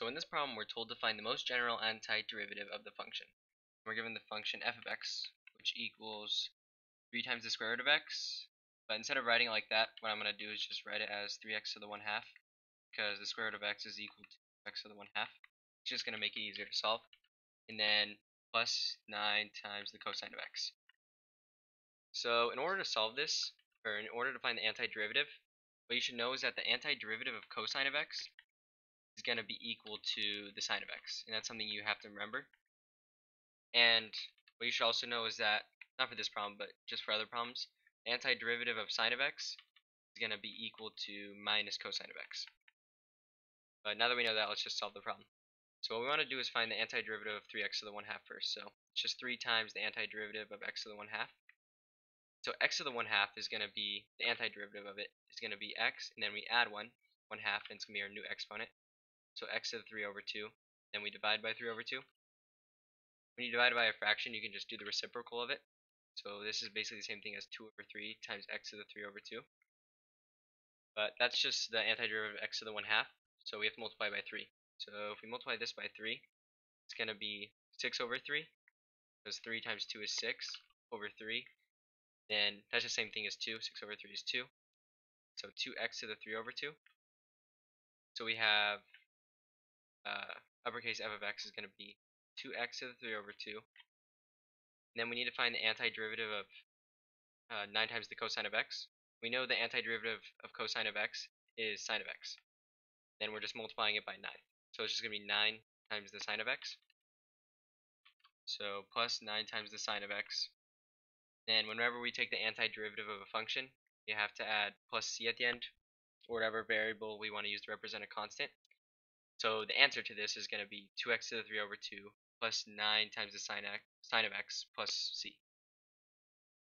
So in this problem, we're told to find the most general antiderivative of the function. We're given the function f of x, which equals 3 times the square root of x. But instead of writing it like that, what I'm going to do is just write it as 3x to the 1 half, because the square root of x is equal to x to the 1 half. It's just going to make it easier to solve. And then plus 9 times the cosine of x. So in order to solve this, or in order to find the antiderivative, what you should know is that the antiderivative of cosine of x is going to be equal to the sine of x. And that's something you have to remember. And what you should also know is that, not for this problem, but just for other problems, the antiderivative of sine of x is going to be equal to minus cosine of x. But now that we know that, let's just solve the problem. So what we want to do is find the antiderivative of 3x to the 1 half first. So it's just 3 times the antiderivative of x to the 1 half. So x to the 1 half is going to be, the antiderivative of it is going to be x, and then we add 1, 1 half, and it's going to be our new exponent. So x to the 3 over 2. Then we divide by 3 over 2. When you divide by a fraction, you can just do the reciprocal of it. So this is basically the same thing as 2 over 3 times x to the 3 over 2. But that's just the antiderivative of x to the 1 half. So we have to multiply by 3. So if we multiply this by 3, it's going to be 6 over 3. Because 3 times 2 is 6 over 3. Then that's the same thing as 2. 6 over 3 is 2. So 2x to the 3 over 2. So we have uh, uppercase f of x is going to be 2x to the 3 over 2. And then we need to find the antiderivative of uh, 9 times the cosine of x. We know the antiderivative of cosine of x is sine of x. Then we're just multiplying it by 9. So it's just going to be 9 times the sine of x. So plus 9 times the sine of x. Then whenever we take the antiderivative of a function, you have to add plus c at the end, or whatever variable we want to use to represent a constant. So the answer to this is going to be 2x to the 3 over 2 plus 9 times the sine, x, sine of x plus c.